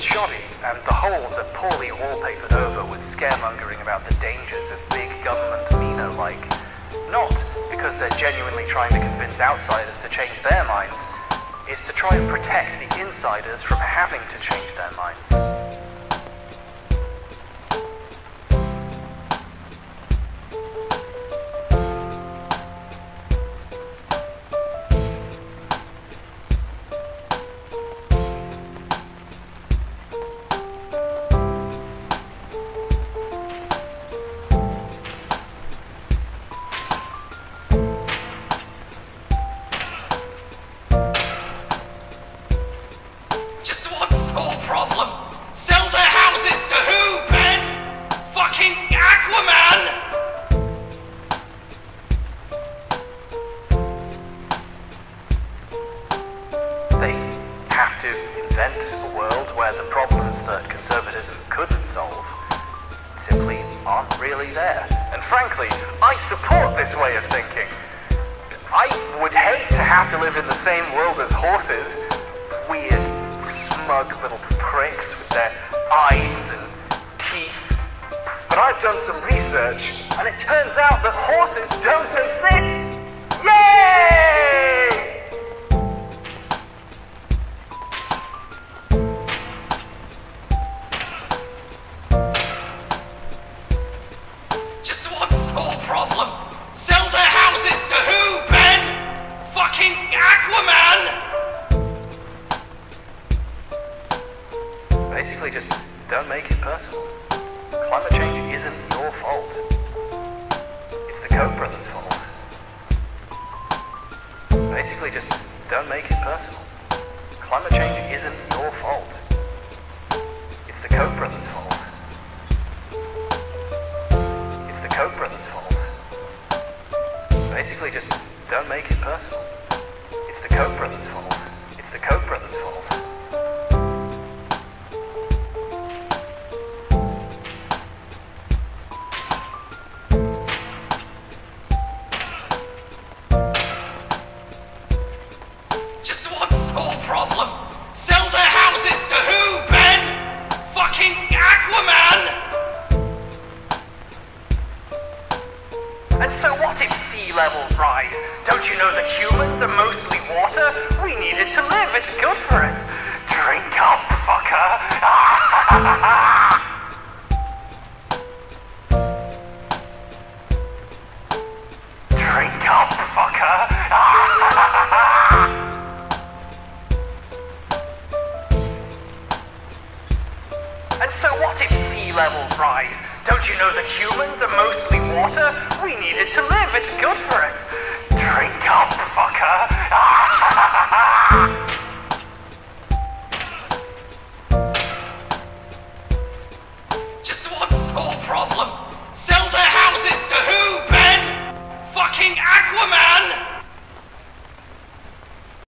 shoddy, and the holes are poorly wallpapered over with scaremongering about the dangers of big government Mino-like. Not because they're genuinely trying to convince outsiders to change their minds, it's to try and protect the insiders from having to change their minds. Invent a world where the problems that conservatism couldn't solve simply aren't really there. And frankly, I support this way of thinking. I would hate to have to live in the same world as horses. Weird, smug little pricks with their eyes and teeth. But I've done some research, and it turns out that horses don't exist! Basically, just don't make it personal. Climate change isn't your fault. It's the Koch brothers' fault. Basically, just don't make it personal. Climate change isn't your fault. It's the Koch brothers' fault. It's the Koch brothers' fault. Basically, just don't make it personal. It's the Koch brothers' fault. It's the Koch brothers' fault. And so what if sea levels rise? Don't you know that humans are mostly water? We need it to live, it's good for us. Drink up, fucker. Drink up, fucker. And so what if sea levels rise? Don't you know that humans are mostly water? We need it to live, it's good for